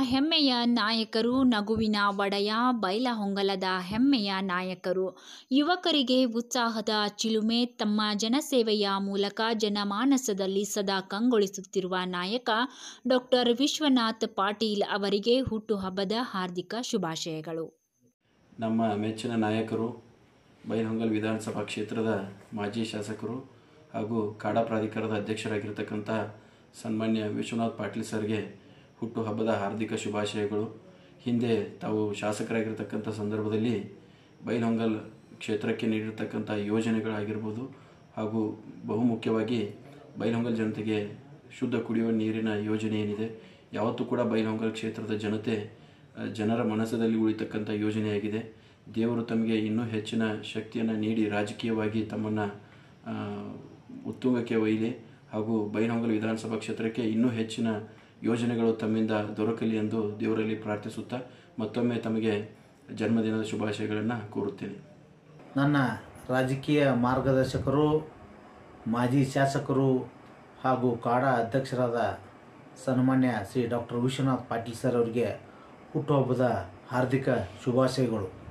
ಹೆಮ್ಮೆಯ ನಾಯಕರು, ನಗುವಿನ ಒಡೆಯ ಬೈಲಹೊಂಗಲದ ಹೆಮ್ಮೆಯ ನಾಯಕರು. ಯುವಕರಿಗೆ ಉತ್ಸಾಹದ ಚಿಲುಮೆ, ತಮ್ಮ ಜನಸೇವೆಯ ಮೂಲಕ ಜನಮಾನಸದಲ್ಲಿ ಸದಾ ಕಂಗೊಳಿಸುತ್ತಿರುವ ನಾಯಕ ಡಾಕ್ಟರ್ ವಿಶ್ವನಾಥ್ ಪಾಟೀಲ್ ಅವರಿಗೆ ಹುಟ್ಟುಹಬ್ಬದ ಹಾರ್ದಿಕ ಶುಭಾಶಯಗಳು. ನಮ್ಮ ಮೆಚ್ಚಿನ ನಾಯಕರು ಬೈಲಹೊಂಗಲ್ ವಿಧಾನಸಭಾ ಕ್ಷೇತ್ರದ ಮಾಜಿ ಶಾಸಕರು ಹಾಗೂ ಕಾಡಾ ಪ್ರಾಧಿಕಾರದ ಅಧ್ಯಕ್ಷರಾಗಿರ್ತಕ್ಕಂಥ ಸನ್ಮಾನ್ಯ ವಿಶ್ವನಾಥ್ ಪಾಟೀಲ್ ಸರ್ಗೆ ಹುಟ್ಟುಹಬ್ಬದ ಹಾರ್ದಿಕ ಶುಭಾಶಯಗಳು. ಹಿಂದೆ ತಾವು ಶಾಸಕರಾಗಿರ್ತಕ್ಕಂಥ ಸಂದರ್ಭದಲ್ಲಿ ಬೈಲಹೊಂಗಲ್ ಕ್ಷೇತ್ರಕ್ಕೆ ನೀಡಿರ್ತಕ್ಕಂಥ ಯೋಜನೆಗಳಾಗಿರ್ಬೋದು ಹಾಗೂ ಬಹುಮುಖ್ಯವಾಗಿ ಬೈಲಹೊಂಗಲ್ ಜನತೆಗೆ ಶುದ್ಧ ಕುಡಿಯುವ ನೀರಿನ ಯೋಜನೆ ಏನಿದೆ, ಯಾವತ್ತೂ ಕೂಡ ಬೈಲಹೊಂಗಲ್ ಕ್ಷೇತ್ರದ ಜನತೆ ಜನರ ಮನಸ್ಸಿನಲ್ಲಿ ಉಳಿತಕ್ಕಂಥ ಯೋಜನೆಯಾಗಿದೆ. ದೇವರು ತಮಗೆ ಇನ್ನೂ ಹೆಚ್ಚಿನ ಶಕ್ತಿಯನ್ನು ನೀಡಿ ರಾಜಕೀಯವಾಗಿ ತಮ್ಮನ್ನು ಉತ್ತುಂಗಕ್ಕೆ ಒಯ್ಯಲಿ ಹಾಗೂ ಬೈಲಹೊಂಗಲ್ ವಿಧಾನಸಭಾ ಕ್ಷೇತ್ರಕ್ಕೆ ಇನ್ನೂ ಹೆಚ್ಚಿನ ಯೋಜನೆಗಳು ತಮ್ಮಿಂದ ದೊರಕಲಿ ಎಂದು ದೇವರಲ್ಲಿ ಪ್ರಾರ್ಥಿಸುತ್ತಾ ಮತ್ತೊಮ್ಮೆ ತಮಗೆ ಜನ್ಮದಿನದ ಶುಭಾಶಯಗಳನ್ನು ಕೋರುತ್ತೇನೆ. ನನ್ನ ರಾಜಕೀಯ ಮಾರ್ಗದರ್ಶಕರು, ಮಾಜಿ ಶಾಸಕರು ಹಾಗೂ ಕಾಡಾ ಅಧ್ಯಕ್ಷರಾದ ಸನ್ಮಾನ್ಯ ಶ್ರೀ ಡಾಕ್ಟರ್ ವಿಶ್ವನಾಥ್ ಪಾಟೀಲ್ ಸರ್ ಅವರಿಗೆ ಹುಟ್ಟುಹಬ್ಬದ ಹಾರ್ದಿಕ ಶುಭಾಶಯಗಳು.